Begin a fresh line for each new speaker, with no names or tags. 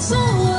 So